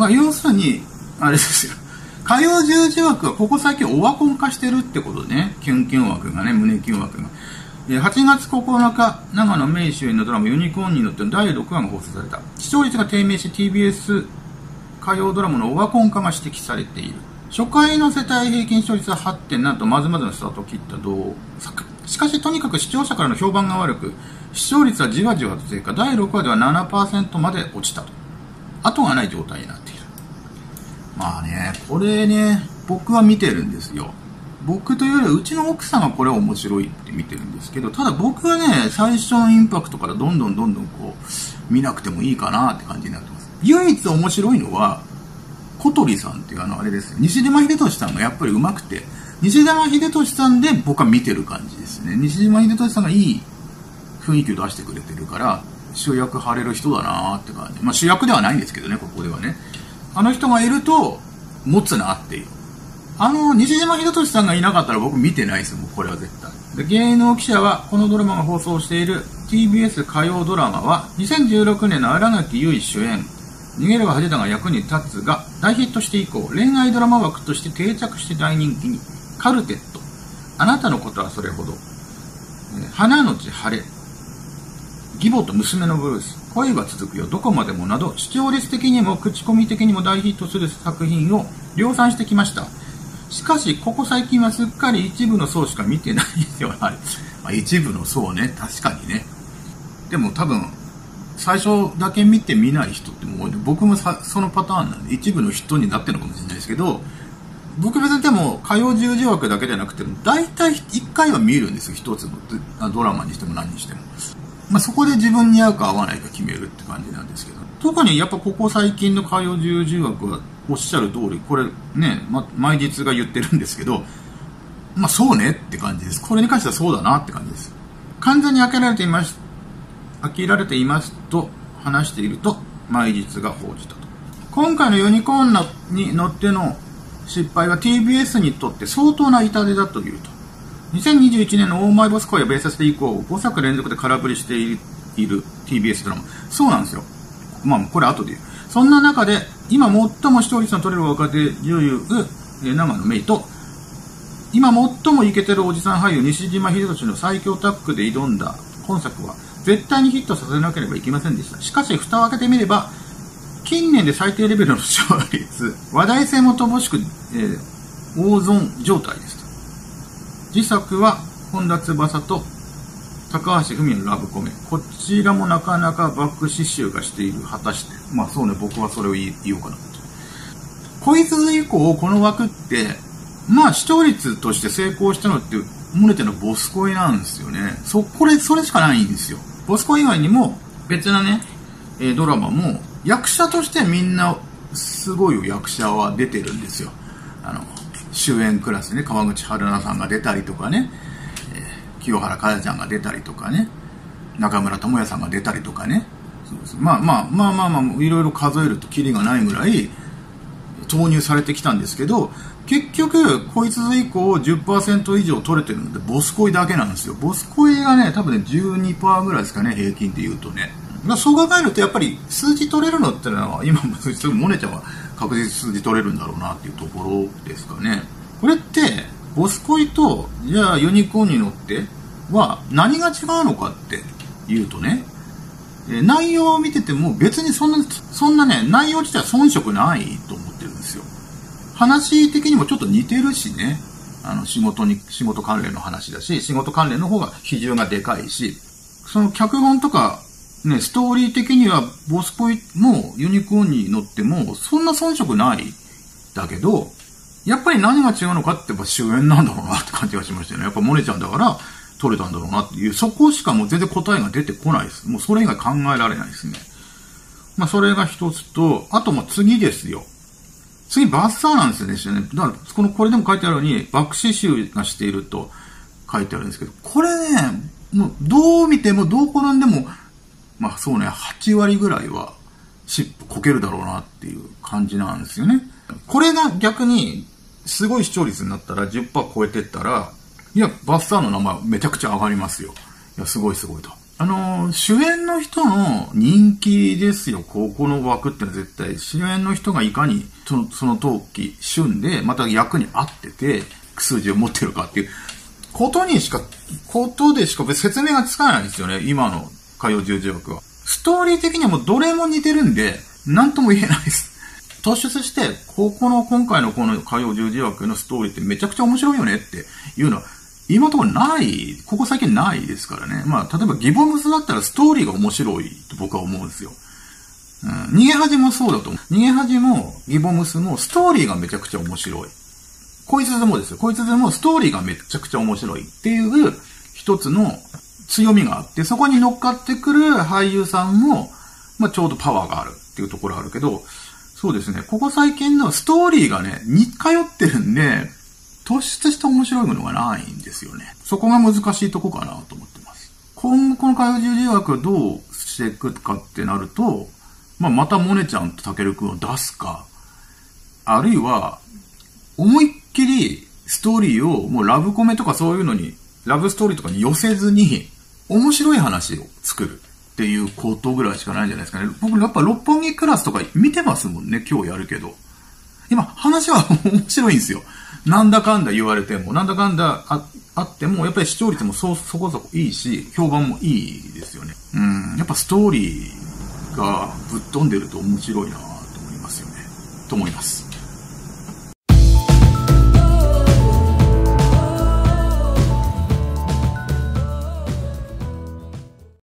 まあ、要するに、あれですよ。火曜十字枠はここ最近オワコン化してるってことね、キュンキュン枠がね、胸キュン枠が。8月9日、長野名主演のドラマユニコーンに乗って第6話が放送された。視聴率が低迷して TBS 火曜ドラマのオワコン化が指摘されている。初回の世帯平均視聴率は8なんとまずまずのスタートを切った同作。しかしとにかく視聴者からの評判が悪く、視聴率はじわじわと低下。第6話では7%まで落ちたと。後がない状態になっている。まあね、これね、僕は見てるんですよ。僕というよりはうちの奥さんがこれは面白いって見てるんですけど、ただ僕はね、最初のインパクトからどんどんどんどんこう、見なくてもいいかなって感じになってます。唯一面白いのは、小鳥さんっていうあのあれですよ。西島秀俊さんがやっぱり上手くて、西島秀俊さんで僕は見てる感じですね。西島秀俊さんがいい雰囲気を出してくれてるから、主役張れる人だなって感じ。まあ主役ではないんですけどね、ここではね。あの人がいると、持つなっていう。あの、西島秀俊さんがいなかったら僕見てないですもうこれは絶対。で芸能記者は、このドラマが放送している TBS 火曜ドラマは、2016年の荒垣結衣主演、逃げれば恥だが役に立つが、大ヒットして以降、恋愛ドラマ枠として定着して大人気に、カルテット、あなたのことはそれほど、花のち晴れ、義母と娘のブルース、恋は続くよ、どこまでもなど、視聴率的にも口コミ的にも大ヒットする作品を量産してきました。しかし、ここ最近はすっかり一部の層しか見てないですよ。まあ、一部の層ね、確かにね。でも多分、最初だけ見て見ない人ってもう、僕もさそのパターンなんで、一部の人になってるのかもしれないですけど、僕別にでも、火曜十字枠だけじゃなくても、大体一回は見るんですよ、一つのドラマにしても何にしても。まあ、そこで自分に合うか合わないか決めるって感じなんですけど、特にやっぱここ最近の火曜十字枠は、おっしゃる通り、これね、ま、毎日が言ってるんですけど、まあそうねって感じです。これに関してはそうだなって感じです。完全に開けられています、飽きられていますと話していると、毎日が報じたと。今回のユニコーンに乗っての失敗は TBS にとって相当な痛手だというと。2021年のオーマイボス恋をベースして以降、5作連続で空振りしている TBS ドラマ。そうなんですよ。まあ、これ後で言う。そんな中で、今最も視聴率の取れる若手女優、長野芽衣と、今最もイケてるおじさん俳優西島秀俊の最強タッグで挑んだ本作は、絶対にヒットさせなければいけませんでした。しかし、蓋を開けてみれば、近年で最低レベルの視聴率、話題性も乏しく、えー、大損状態です。次作は、本田翼と高橋文のラブコメ。こちらもなかなかバック刺繍がしている。果たして。まあそうね、僕はそれを言おうかなと。こいつ以降、この枠って、まあ視聴率として成功したのって、モネテのボス恋なんですよね。そ、これ、それしかないんですよ。ボス恋以外にも、別なね、えドラマも、役者としてみんな、すごい役者は出てるんですよ。主演クラスね、川口春奈さんが出たりとかねえ、清原かやちゃんが出たりとかね中村智也さんが出たりとかね。そうですまあまあまあまあまあいろいろ数えるとキリがないぐらい投入されてきたんですけど結局こいつ以降10%以上取れてるのでボス恋だけなんですよ。ボス恋がね多分ね12%ぐらいですかね平均で言うとね。そう考えるとやっぱり数字取れるのってのは今もすぐモネちゃんは確実数字取れるんだろうなっていうところですかねこれってボス恋と、じゃあユニコーンに乗っては何が違うのかって言うとね、内容を見てても別にそんな、そんなね、内容自体は遜色ないと思ってるんですよ。話的にもちょっと似てるしね、あの仕事に、仕事関連の話だし、仕事関連の方が比重がでかいし、その脚本とか、ね、ストーリー的にはボスポイもユニコーンに乗ってもそんな遜色ないだけど、やっぱり何が違うのかってやっぱ主演なんだろうなって感じがしましたね。やっぱモネちゃんだから撮れたんだろうなっていう、そこしかもう全然答えが出てこないです。もうそれ以外考えられないですね。まあそれが一つと、あともう次ですよ。次バッサーなんですよね。だからこの、これでも書いてあるように、爆死臭がしていると書いてあるんですけど、これね、もうどう見てもどう転んでも、まあそうね、8割ぐらいは尻尾こけるだろうなっていう感じなんですよね。これが逆にすごい視聴率になったら10%超えてったら、いや、バスターの名前めちゃくちゃ上がりますよ。いや、すごいすごいと。あの、主演の人の人気ですよ、ここの枠ってのは絶対。主演の人がいかに、その、その陶器、旬で、また役に合ってて、数字を持ってるかっていう、ことにしか、ことでしか説明がつかないんですよね、今の火曜十字枠は。ストーリー的にはもうどれも似てるんで、なんとも言えないです。突出して、ここの今回のこの火曜十字枠のストーリーってめちゃくちゃ面白いよねっていうのは、今のところない、ここ最近ないですからね。まあ、例えばギボムスだったらストーリーが面白いと僕は思うんですよ。うん、逃げ恥もそうだと思う。逃げ恥もギボムスもストーリーがめちゃくちゃ面白い。こいつでもですよ。こいつでもストーリーがめちゃくちゃ面白いっていう一つの強みがあって、そこに乗っかってくる俳優さんも、まあちょうどパワーがあるっていうところあるけど、そうですね。ここ最近のストーリーがね、似通ってるんで、突出して面白いものがないんですよね。そこが難しいとこかなと思ってます。今後この火曜十字枠どうしていくかってなると、まあ、またモネちゃんとタケルくんを出すか、あるいは、思いっきりストーリーをもうラブコメとかそういうのに、ラブストーリーとかに寄せずに、面白い話を作るっていうことぐらいしかないんじゃないですかね。僕やっぱ六本木クラスとか見てますもんね、今日やるけど。今、話は面白いんですよ。なんだかんだ言われても、なんだかんだああっても、やっぱり視聴率もそ、そこそこいいし、評判もいいですよね。うん、やっぱストーリーがぶっ飛んでると面白いなと思いますよね。と思います。